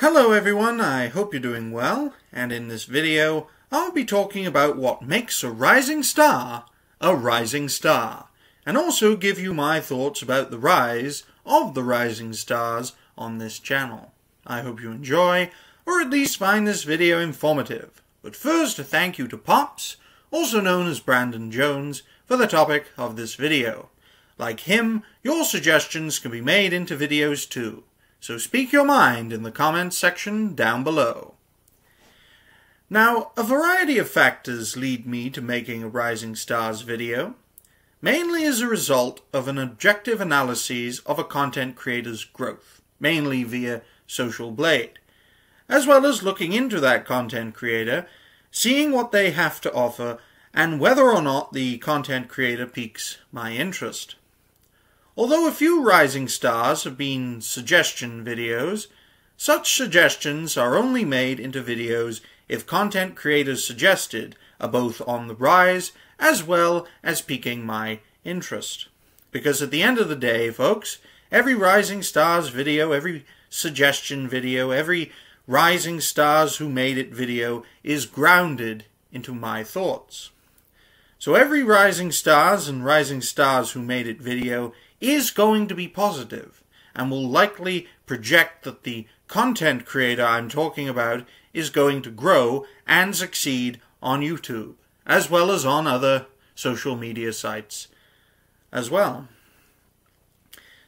Hello everyone, I hope you're doing well, and in this video I'll be talking about what makes a rising star a rising star, and also give you my thoughts about the rise of the rising stars on this channel. I hope you enjoy, or at least find this video informative. But first a thank you to Pops, also known as Brandon Jones, for the topic of this video. Like him, your suggestions can be made into videos too, so speak your mind in the comments section down below. Now, a variety of factors lead me to making a Rising Stars video, mainly as a result of an objective analysis of a content creator's growth, mainly via Social Blade, as well as looking into that content creator, seeing what they have to offer, and whether or not the content creator piques my interest. Although a few rising stars have been suggestion videos, such suggestions are only made into videos if content creators suggested are both on the rise as well as piquing my interest. Because at the end of the day, folks, every Rising Stars video, every suggestion video, every Rising Stars Who Made It video is grounded into my thoughts. So every Rising Stars and Rising Stars Who Made It video is going to be positive and will likely project that the content creator I'm talking about is going to grow and succeed on YouTube, as well as on other social media sites as well.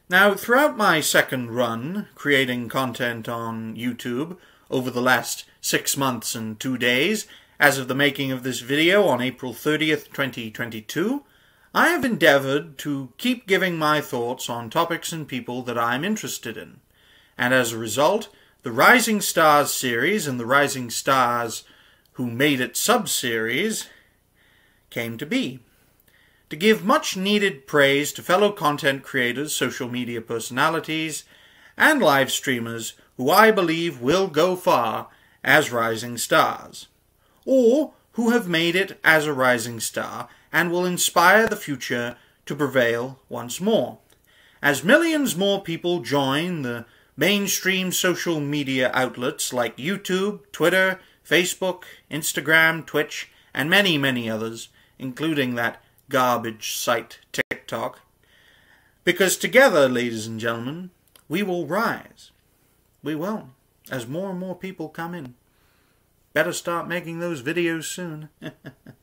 Now, throughout my second run creating content on YouTube over the last six months and two days, as of the making of this video on April 30th, 2022, I have endeavored to keep giving my thoughts on topics and people that I am interested in, and as a result, the Rising Stars series and the Rising Stars Who Made It sub-series came to be. To give much needed praise to fellow content creators, social media personalities, and live streamers who I believe will go far as rising stars, or who have made it as a rising star and will inspire the future to prevail once more. As millions more people join the mainstream social media outlets like YouTube, Twitter, Facebook, Instagram, Twitch, and many, many others, including that garbage site TikTok. Because together, ladies and gentlemen, we will rise. We will, as more and more people come in. Better start making those videos soon.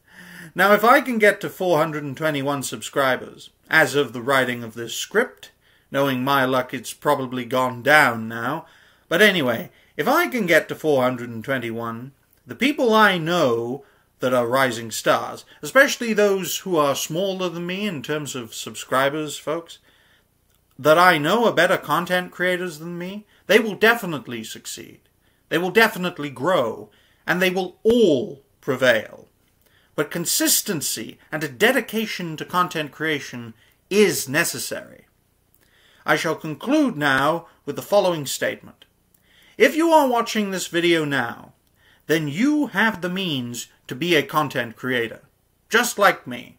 Now, if I can get to 421 subscribers, as of the writing of this script, knowing my luck it's probably gone down now, but anyway, if I can get to 421, the people I know that are rising stars, especially those who are smaller than me in terms of subscribers, folks, that I know are better content creators than me, they will definitely succeed. They will definitely grow, and they will all prevail but consistency and a dedication to content creation is necessary. I shall conclude now with the following statement. If you are watching this video now, then you have the means to be a content creator, just like me,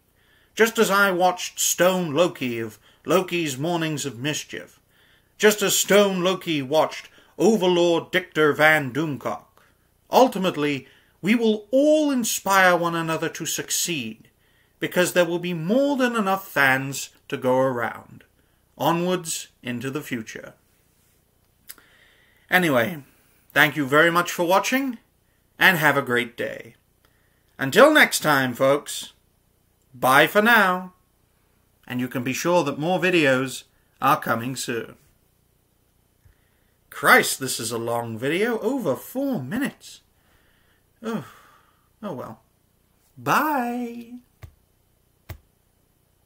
just as I watched Stone Loki of Loki's Mornings of Mischief, just as Stone Loki watched Overlord Dictator Von Doomcock. Ultimately, we will all inspire one another to succeed, because there will be more than enough fans to go around. Onwards into the future. Anyway, thank you very much for watching, and have a great day. Until next time, folks, bye for now. And you can be sure that more videos are coming soon. Christ, this is a long video, over four minutes. Oh, oh well. Bye.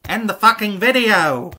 End the fucking video!